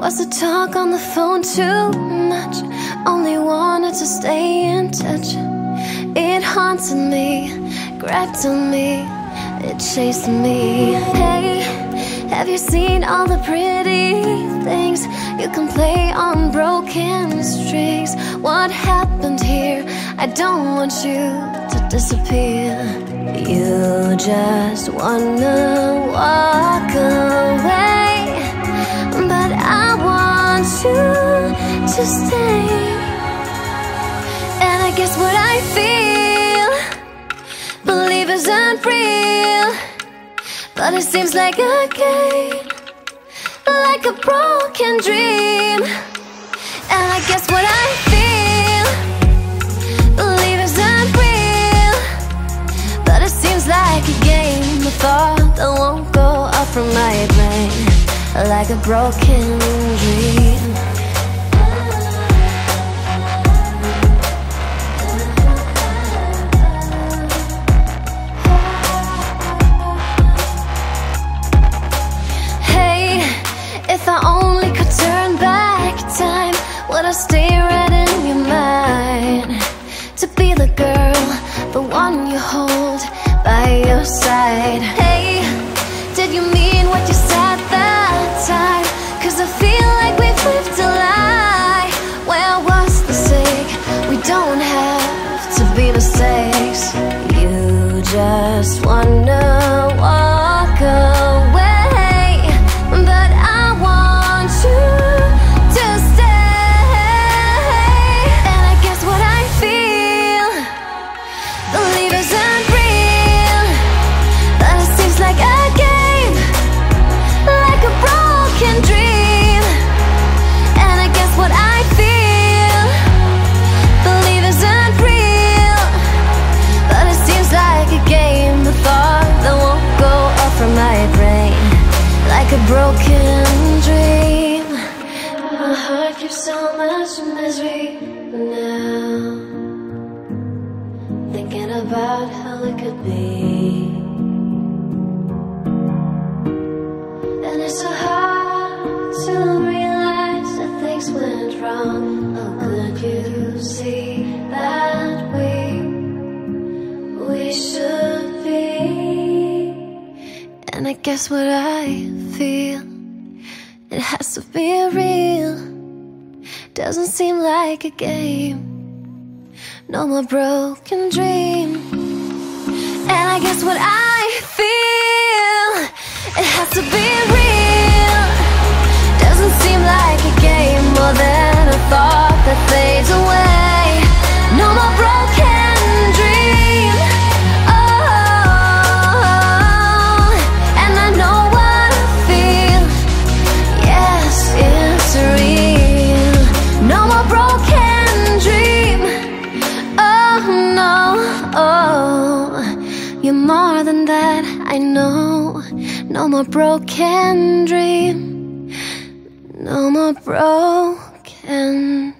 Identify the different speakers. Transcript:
Speaker 1: Was the talk on the phone too much? Only wanted to stay in touch. It haunted me, grabbed on me, it chased me. Hey, have you seen all the pretty things you can play on broken strings? What happened here? I don't want you to disappear. You just wanna walk away, to stay. And I guess what I feel, believe isn't real, but it seems like a game, like a broken dream. And I guess what I feel, believe isn't real, but it seems like a game, a thought that won't go up from my brain, like a broken dream. I stay right in your mind? To be the girl, the one you hold by your side. Hey, did you mean what you said that time? Cause I feel like we've lived a lie. Where was the sake? We don't have to be mistakes. You just wanna broken dream. My heart gives so much misery now, thinking about how it could be. Guess what I feel, it has to be real. Doesn't seem like a game. No more broken dream. And I guess what I feel, it has to be real. I know. No more broken dream. No more broken.